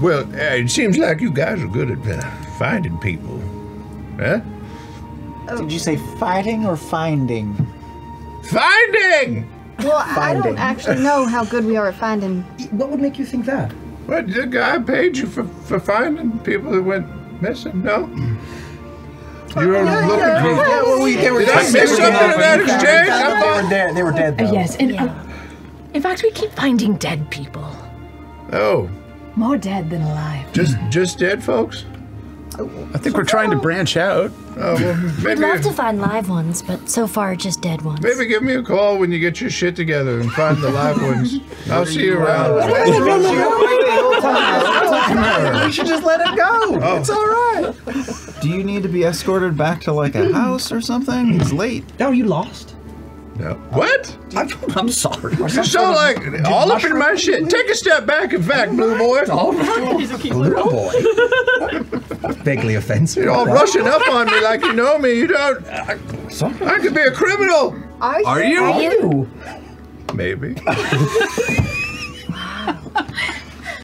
Well, uh, it seems like you guys are good at uh, finding people. Huh? Did you say fighting or finding? Finding! Well, I don't actually know how good we are at finding. What would make you think that? What, the guy paid you for, for finding people that went missing? No? You were looking for. Yeah, well, we, they were Did I miss something in that exchange? They were dead. They were dead. Uh, Though. yes, and uh, in fact, we keep finding dead people. Oh, More dead than alive. just just dead folks? I think we're trying to oh. branch out. Oh, well, We'd love to find live ones, but so far just dead ones. maybe give me a call when you get your shit together and find the live ones. I'll see you around. We should just let it go. Oh. It's all right. Do you need to be escorted back to like a house or something? It's late. Oh, you lost? No. What? I'm, I'm sorry. You sound like all up in my shit. Take a step back, in fact, blue boy. All right. Little boy. Vaguely offensive. You're all rushing up on me like you know me. You don't. Sorry. I could be a criminal. Are you? Are you? Maybe.